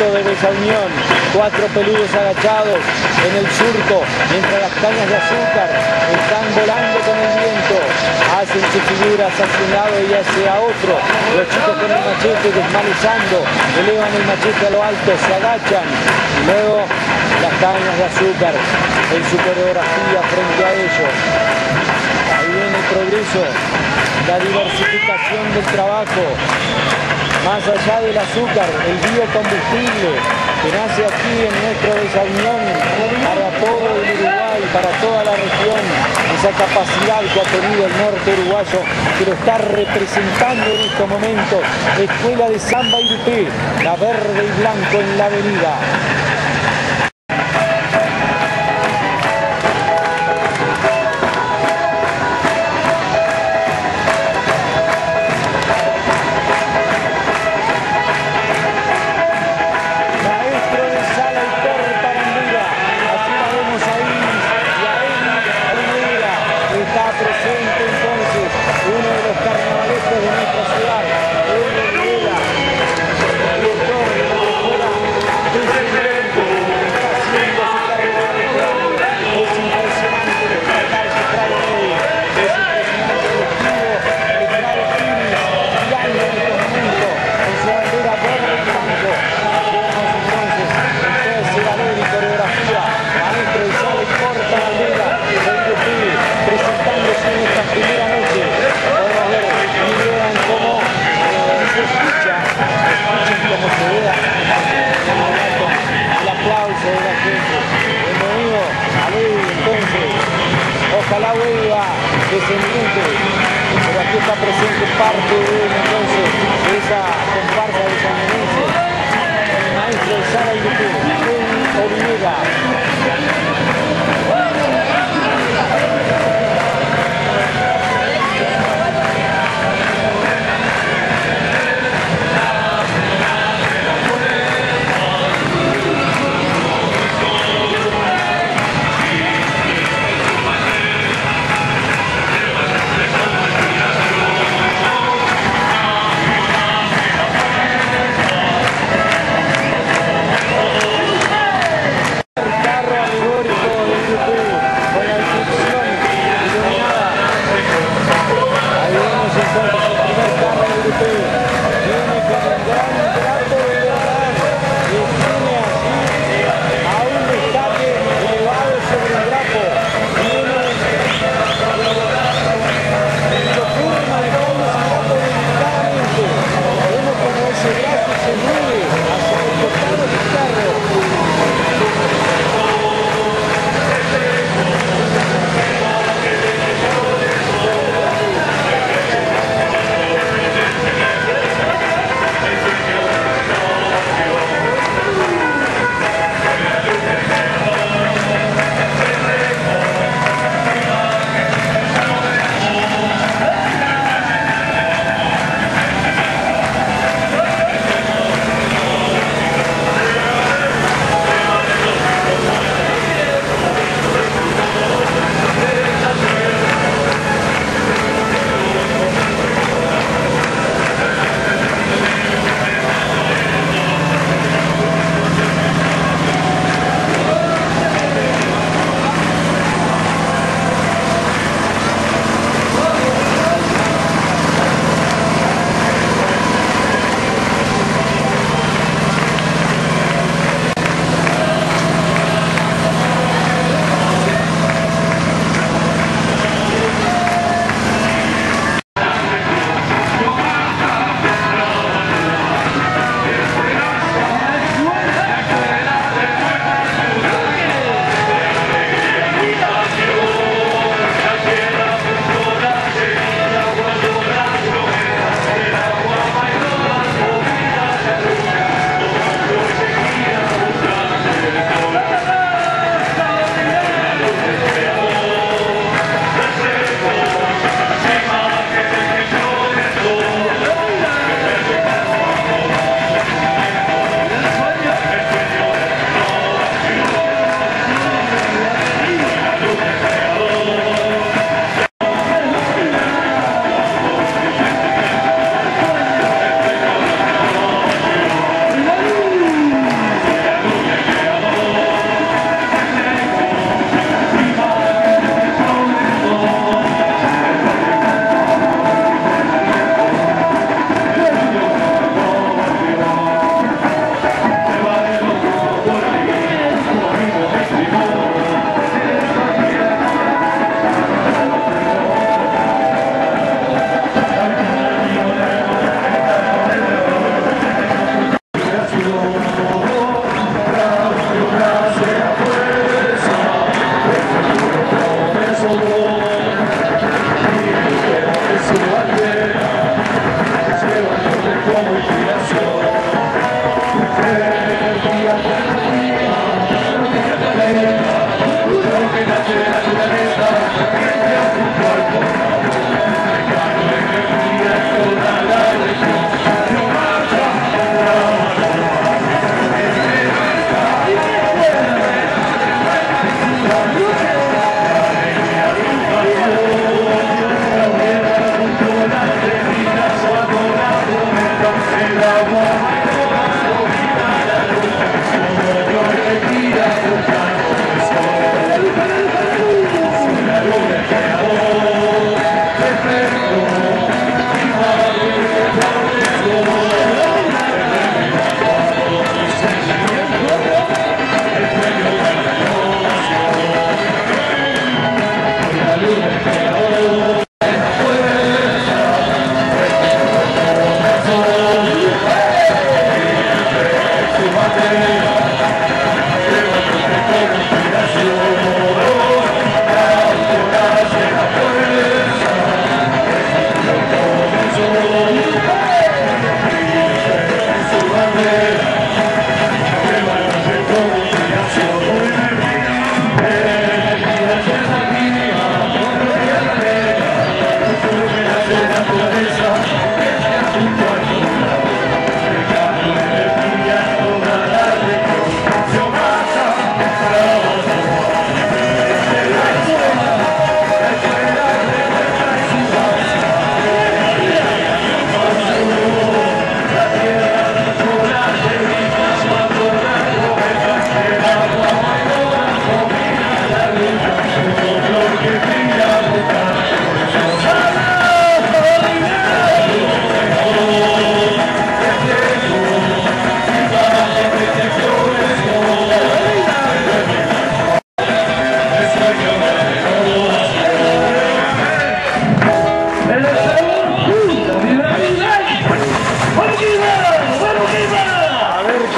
de Bella Unión, cuatro peludos agachados en el surco, mientras las cañas de azúcar están volando con el viento, hacen sus figuras hacia un lado y hacia otro, los chicos con el machete desmalezando, elevan el machete a lo alto, se agachan, y luego las cañas de azúcar en su coreografía frente a ellos. Ahí viene el progreso, la diversificación del trabajo, más allá del azúcar, el biocombustible que nace aquí en nuestro desayuno para todo el Uruguay, para toda la región, esa capacidad que ha tenido el norte uruguayo, que lo está representando en estos momentos, Escuela de Samba Irupé, la verde y blanco en la avenida. Descendiente, pero aquí está presente parte de él entonces, de esa comparsa de San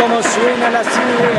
como suena la ciudad.